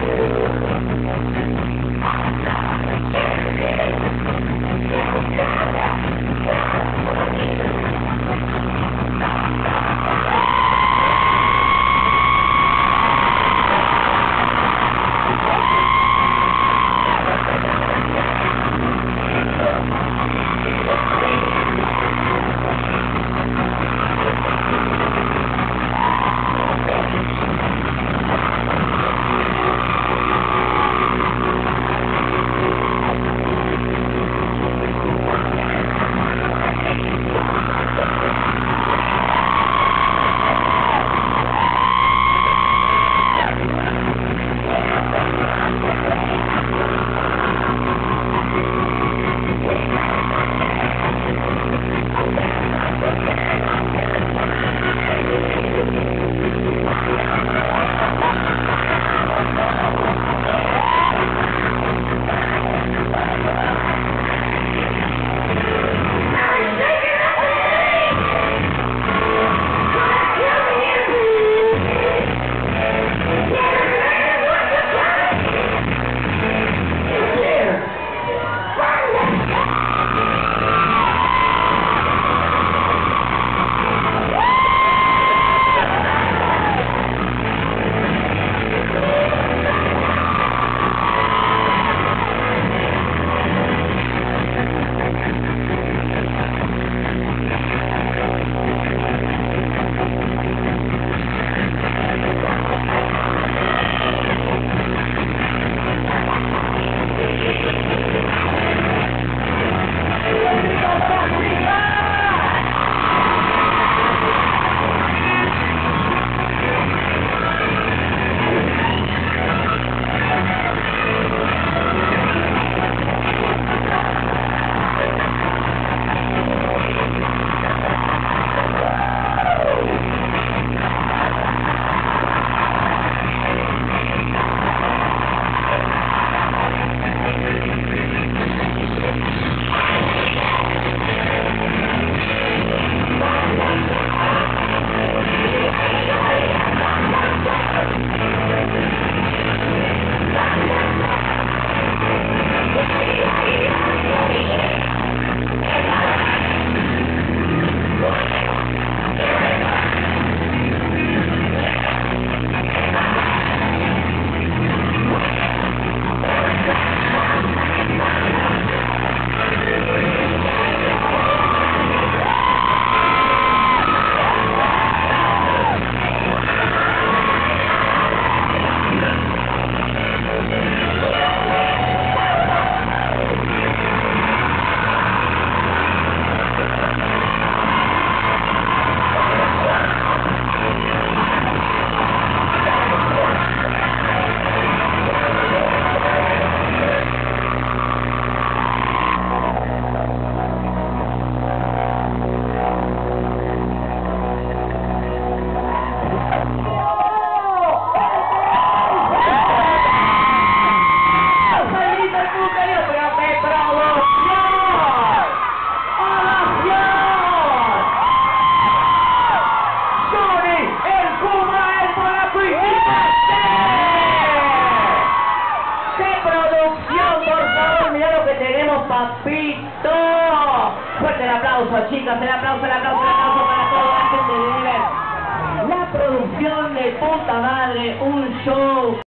Thank you. Papito. Fuerte el aplauso, chicas, el aplauso, el aplauso, el aplauso para la gente de Nivel. La producción de puta madre, un show.